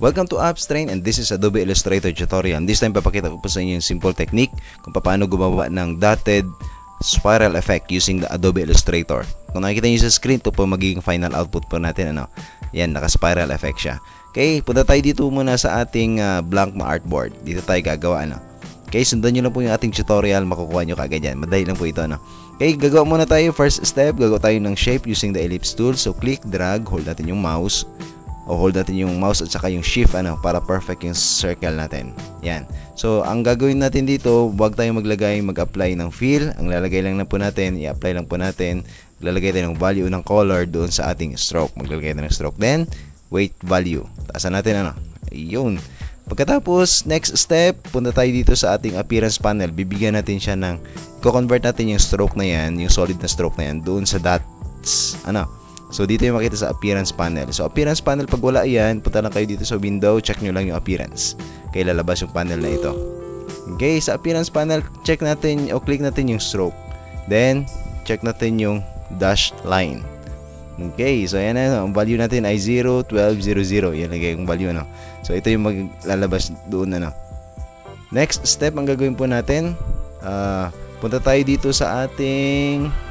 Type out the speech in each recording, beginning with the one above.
Welcome to AppsTrain and this is Adobe Illustrator tutorial. This time papakita ko po sa inyo yung simple technique kung paano gumawa ng dotted spiral effect using the Adobe Illustrator. Kung nakikita niyo sa screen, ito po magiging final output po natin. Ano? Yan, naka-spiral effect siya. Okay, punta tayo dito muna sa ating uh, blank ma artboard. Dito tayo gagawa. Ano? Okay, sundan nyo lang po yung ating tutorial, makukuha nyo kagad yan. Madali lang po ito. Ano? Okay, gagawa muna tayo. First step, gagawa tayo ng shape using the ellipse tool. So, click, drag, hold natin yung mouse o hold natin yung mouse at saka yung shift ano para perfect yung circle natin. Yan. So, ang gagawin natin dito, huwag tayong maglagay, mag-apply ng fill. Ang lalagay lang na po natin, i-apply lang po natin. Lalagay tayo ng value ng color doon sa ating stroke. Maglalagay tayo ng stroke. Then, weight value. Taasan natin ano. Ayun. Pagkatapos, next step, punta tayo dito sa ating appearance panel. Bibigyan natin siya ng, i-convert natin yung stroke na yan, yung solid na stroke na yan, doon sa dots, ano, So, dito yung makita sa appearance panel. So, appearance panel, pag wala yan, punta lang kayo dito sa window, check nyo lang yung appearance. Kaya lalabas yung panel na ito. Okay, sa appearance panel, check natin o click natin yung stroke. Then, check natin yung dashed line. Okay, so yan na, ang value natin ay 0, 12, 0, 0. Yan lagay yung value, no? So, ito yung maglalabas doon, ano. Next step, ang gagawin po natin, uh, punta tayo dito sa ating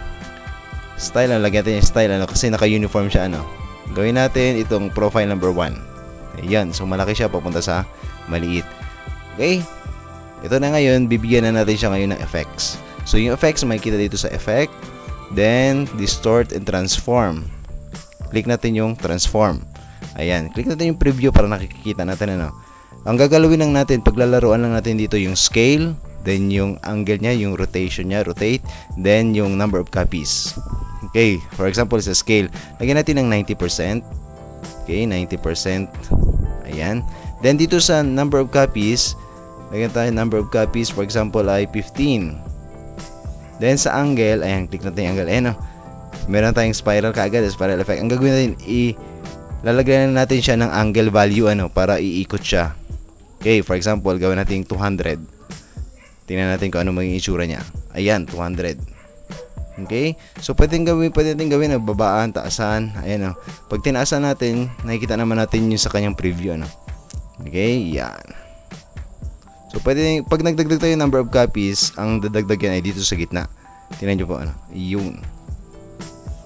style ano, lagyan natin yung style ano kasi naka-uniform siya ano. Gawin natin itong profile number 1. Ayan, so malaki siya papunta sa maliit. Okay? Ito na ngayon, bibigyan na natin siya ngayon ng effects. So yung effects makikita dito sa effect, then distort and transform. Click natin yung transform. Ayan, click natin yung preview para nakikita natin ano. Ang gagalawin lang natin, paglalaruan lang natin dito yung scale, then yung angle niya, yung rotation niya, rotate, then yung number of copies. Okay, for example, sa scale, lagyan natin ng 90%. Okay, 90%. Ayan. Then dito sa number of copies, lagyan tayo number of copies, for example, ay 15. Then sa angle, ayan, click natin yung angle. Ayan, oh. meron tayong spiral kaagad, spiral effect. Ang gagawin natin, i lalagyan natin siya ng angle value ano para iikot siya. Okay, for example, gawin natin 200. Tingnan natin kung ano maging itsura niya. Ayan, 200. Okay? So, pwedeng gawin, pwede natin gawin na babaan, taasan. Ayan o. Oh. Pag tinaasan natin, nakikita naman natin yung sa kanyang preview. Ano? Okay? Yan. So, pwede, pag nagdagdag tayo number of copies, ang dadagdag yan ay dito sa gitna. Tingnan nyo po, ano? Yun.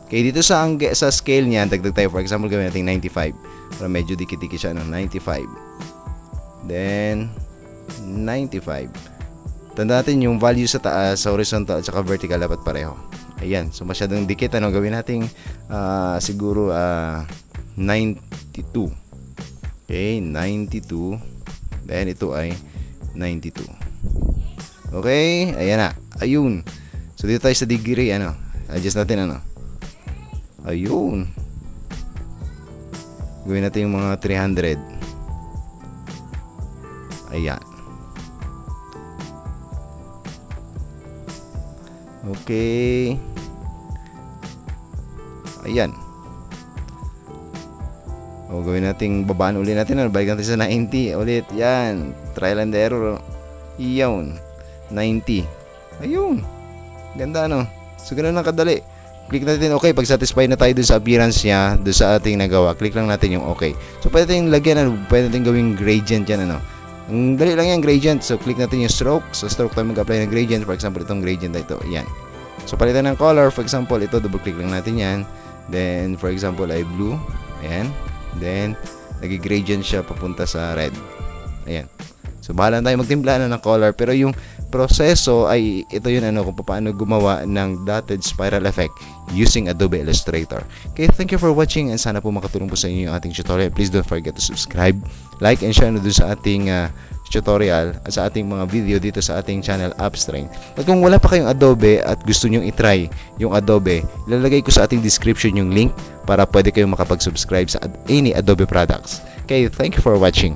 Okay, dito sa, ang, sa scale niya, dagdag tayo. For example, gawin natin 95. Para medyo dikit-dikit siya, ano? 95. Then, 95. Tanda natin yung value sa taas, sa horizontal at saka vertical dapat pareho. Ayan, so masyadong dikit. Ano gawin natin? Uh, siguro uh, ah, 92. Okay, 92. Then ito ay 92. Okay, ayan na. Ayun. So dito tayo sa degree, ano. Adjust natin, ano. Ayun. Gawin natin yung mga 300. Ayan. Okay. Ayan. O, gawin natin, babaan ulit natin. Ano, balik natin sa 90. Ulit, yan. Trial and error. Iyon. 90. Ayun. Ganda, no? So, ganun lang kadali. Click natin okay. Pag satisfied na tayo dun sa appearance niya, dun sa ating nagawa, click lang natin yung okay. So, pwede natin lagyan, ano, pwede natin gawing gradient yan, ano. Ang dali lang yan, gradient. So, click natin yung stroke. So, stroke tayo mag-apply ng gradient. For example, itong gradient na ito. Yan. So, palitan ng color. For example, ito, double-click lang natin yan. Then, for example, ay blue. Ayan. Then, nag-gradient siya papunta sa red. Ayan. So, bahala tayo magtimpla na ng color. Pero yung proseso ay ito yun ano kung paano gumawa ng dotted spiral effect using Adobe Illustrator. Okay, thank you for watching and sana po makatulong po sa inyo yung ating tutorial. Please don't forget to subscribe, like, and share na doon sa ating uh, tutorial at sa ating mga video dito sa ating channel Upstrain. At kung wala pa kayong Adobe at gusto nyong itry yung Adobe, ilalagay ko sa ating description yung link para pwede kayong makapag-subscribe sa any Adobe products. Okay, thank you for watching.